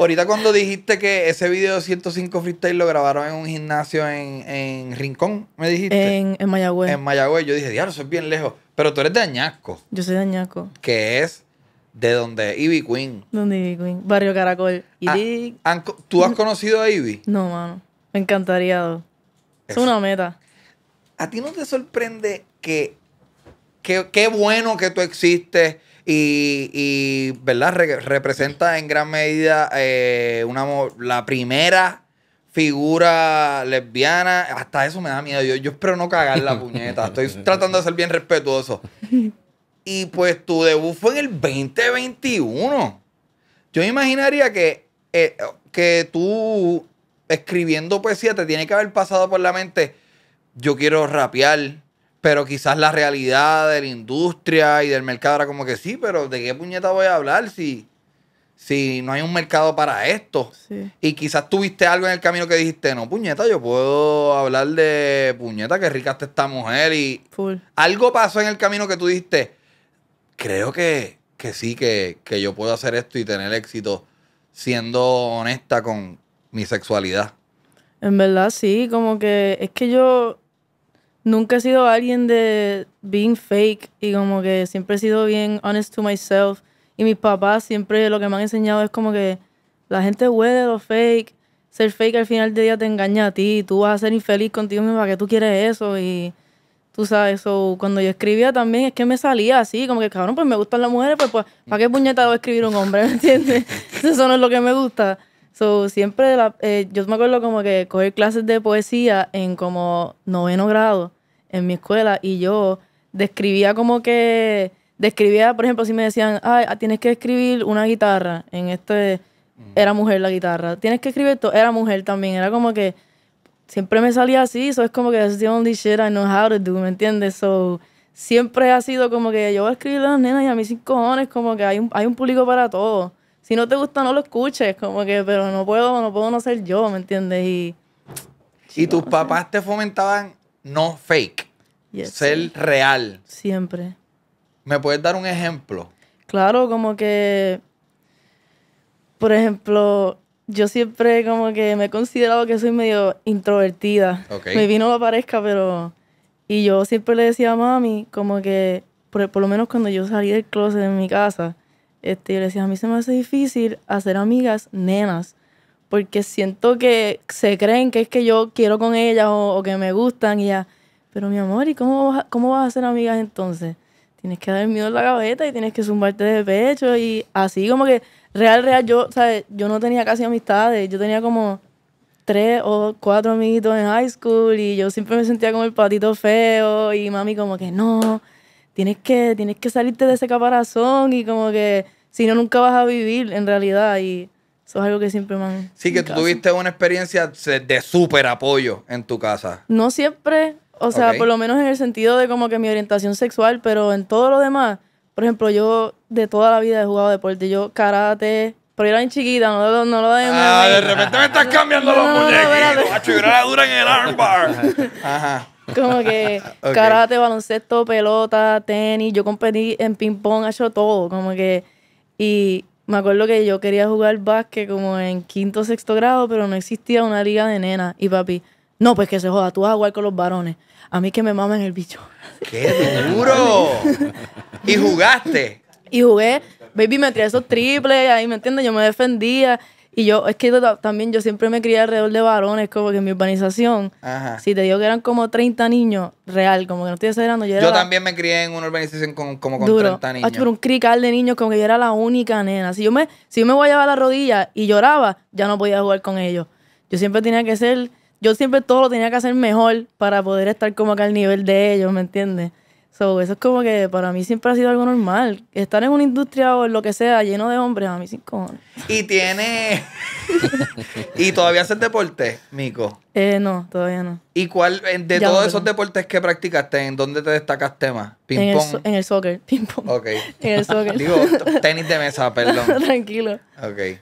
Ahorita cuando dijiste que ese video de 105 freestyle lo grabaron en un gimnasio en, en Rincón, me dijiste. En, en Mayagüez. En Mayagüez. Yo dije, diablo, eso es bien lejos. Pero tú eres de Añasco, Yo soy de Añasco. que es de donde Ivy Queen. Donde viví, Queen. Barrio Caracol. Ah, co- ¿Tú has conocido a Ivy? No, mano. Me encantaría. Es una meta. ¿A ti no te sorprende que que- qué bueno que tú existes y, y, ¿verdad? Re- representa en gran medida eh, una, la primera figura lesbiana? Hasta eso me da miedo. Yo, yo espero no cagar la puñeta. Estoy tratando de ser bien respetuoso. Y pues tu debut fue en el 2021. Yo me imaginaría que, eh, que tú escribiendo poesía te tiene que haber pasado por la mente, yo quiero rapear, pero quizás la realidad de la industria y del mercado era como que sí, pero ¿de qué puñeta voy a hablar si, si no hay un mercado para esto? Sí. Y quizás tuviste algo en el camino que dijiste, no, puñeta, yo puedo hablar de puñeta, que rica está esta mujer y Full. algo pasó en el camino que tú dijiste, creo que, que sí, que, que yo puedo hacer esto y tener éxito siendo honesta con mi sexualidad. En verdad, sí. Como que es que yo nunca he sido alguien de being fake y como que siempre he sido bien honest to myself. Y mis papás siempre lo que me han enseñado es como que la gente huele lo fake. Ser fake al final del día te engaña a ti. Tú vas a ser infeliz contigo mismo. ¿Para qué tú quieres eso? Y tú sabes, so, cuando yo escribía también es que me salía así, como que cabrón, pues me gustan las mujeres, pues, pues ¿para qué puñeta lo va a escribir un hombre? ¿Me entiendes? Eso no es lo que me gusta. So, siempre, la- eh, yo me acuerdo como que coger clases de poesía en como noveno grado en mi escuela y yo describía como que, describía, por ejemplo, si me decían, ah, tienes que escribir una guitarra, en este, era mujer la guitarra, tienes que escribir esto, era mujer también, era como que siempre me salía así, eso es como que that's the only shit I know how to do, ¿me entiendes? So, siempre ha sido como que yo voy a escribir a las nenas y a mí sin cojones, como que hay un, hay un público para todo. Si no te gusta, no lo escuches, como que, pero no puedo, no puedo no ser yo, ¿me entiendes? Y Y tus papás te fomentaban no fake, yes, ser real. siempre. ¿Me puedes dar un ejemplo? Claro, como que, por ejemplo, yo siempre como que me he considerado que soy medio introvertida. Ok. Me vino lo parezca, pero... Y yo siempre le decía a mami, como que, por, por lo menos cuando yo salí del closet en mi casa, este, le decía, a mí se me hace difícil hacer amigas nenas, porque siento que se creen que es que yo quiero con ellas o, o que me gustan y ya. Pero mi amor, ¿y cómo vas, cómo vas a hacer amigas entonces? Tienes que dar miedo en la gaveta y tienes que zumbarte de pecho y así como que real, real, yo, ¿sabes? Yo no tenía casi amistades, yo tenía como tres o cuatro amiguitos en high school y yo siempre me sentía como el patito feo y mami como que no, tienes que, tienes que salirte de ese caparazón y como que si no nunca vas a vivir en realidad y eso es algo que siempre me han... Sí, que tú tuviste una experiencia de súper apoyo en tu casa. No siempre, o sea, por lo menos en el sentido de como que mi orientación sexual, pero en todo lo demás, por ejemplo, yo de toda la vida he jugado deporte, yo karate, pero yo era bien chiquita, no, lo- no lo de Ah, de repente me estás cambiando No, los no, no, muñequitos. la dura en el armbar. Ajá. Como que Ok. karate, baloncesto, pelota, tenis. Yo competí en ping-pong, he hecho todo. Como que. Y me acuerdo que yo quería jugar básquet como en quinto o sexto grado, pero no existía una liga de nena. Y papi, no, pues que se joda, tú vas a jugar con los varones. A mí que me mamen el bicho. ¡Qué duro! ¿Y jugaste? Y jugué, baby, me tiré esos triples, ahí, ¿me entiendes? Yo me defendía. Y yo, es que también yo siempre me crié alrededor de varones, como que en mi urbanización. Ajá. Si te digo que eran como 30 niños, real, como que no estoy exagerando. Yo, era Yo la- también me crié en una urbanización con, como con duro. 30 Ach, niños. pero un crical de niños, como que yo era la única nena. Si yo me, si yo me voy a llevar la rodilla y lloraba, ya no podía jugar con ellos. Yo siempre tenía que ser, yo siempre todo lo tenía que hacer mejor para poder estar como que al nivel de ellos, ¿me entiendes? So, eso es como que para mí siempre ha sido algo normal. Estar en una industria o en lo que sea lleno de hombres, a mí sin cojones. Y tiene. y todavía haces deporte, Mico. Eh, no, todavía no. ¿Y cuál, en- de Ya, todos esos deportes que practicaste, en dónde te destacaste más? En el, Ping-pong. so- en el soccer, ping pong. Ok. En el soccer. Digo, tenis de mesa, perdón. Tranquilo. Ok.